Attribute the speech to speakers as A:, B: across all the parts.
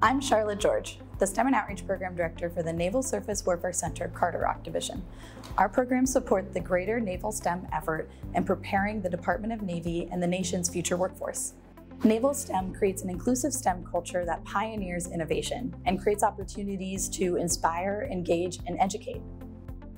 A: I'm Charlotte George, the STEM and Outreach Program Director for the Naval Surface Warfare Center Carderock Division. Our programs support the greater naval STEM effort in preparing the Department of Navy and the nation's future workforce. Naval STEM creates an inclusive STEM culture that pioneers innovation and creates opportunities to inspire, engage, and educate.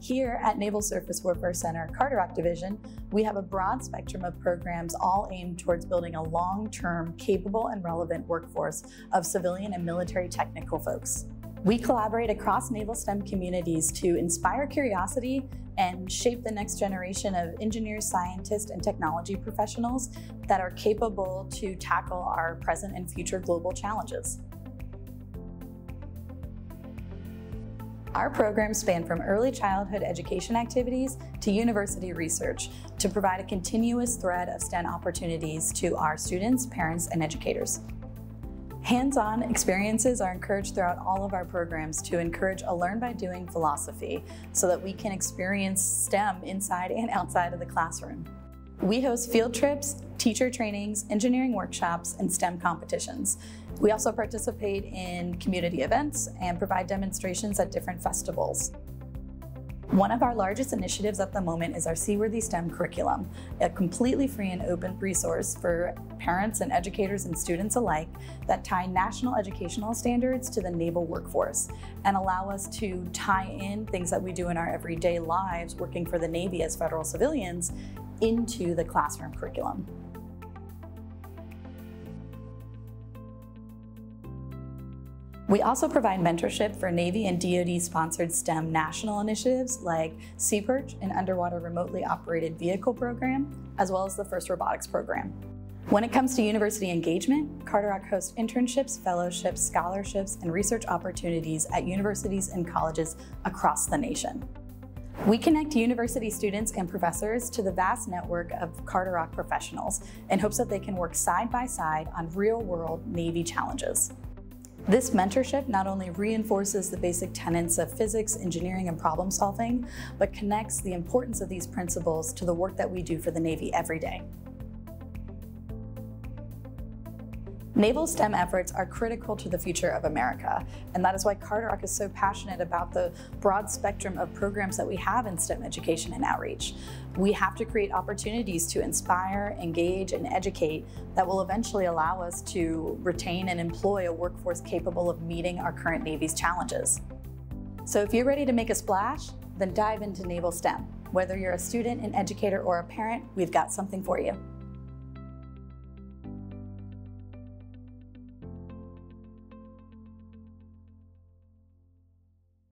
A: Here at Naval Surface Warfare Center Carderock Division, we have a broad spectrum of programs all aimed towards building a long-term, capable and relevant workforce of civilian and military technical folks. We collaborate across naval STEM communities to inspire curiosity and shape the next generation of engineers, scientists, and technology professionals that are capable to tackle our present and future global challenges. Our programs span from early childhood education activities to university research to provide a continuous thread of STEM opportunities to our students, parents, and educators. Hands-on experiences are encouraged throughout all of our programs to encourage a learn by doing philosophy so that we can experience STEM inside and outside of the classroom. We host field trips, teacher trainings, engineering workshops, and STEM competitions. We also participate in community events and provide demonstrations at different festivals. One of our largest initiatives at the moment is our Seaworthy STEM curriculum, a completely free and open resource for parents and educators and students alike that tie national educational standards to the naval workforce and allow us to tie in things that we do in our everyday lives working for the Navy as federal civilians into the classroom curriculum. We also provide mentorship for Navy and DoD sponsored STEM national initiatives like SeaPerch, an underwater remotely operated vehicle program, as well as the FIRST Robotics program. When it comes to university engagement, Carderock hosts internships, fellowships, scholarships, and research opportunities at universities and colleges across the nation. We connect university students and professors to the vast network of Carderock professionals in hopes that they can work side by side on real world Navy challenges. This mentorship not only reinforces the basic tenets of physics, engineering, and problem solving, but connects the importance of these principles to the work that we do for the Navy every day. Naval STEM efforts are critical to the future of America, and that is why Carter is so passionate about the broad spectrum of programs that we have in STEM education and outreach. We have to create opportunities to inspire, engage, and educate that will eventually allow us to retain and employ a workforce capable of meeting our current Navy's challenges. So if you're ready to make a splash, then dive into Naval STEM. Whether you're a student, an educator, or a parent, we've got something for you.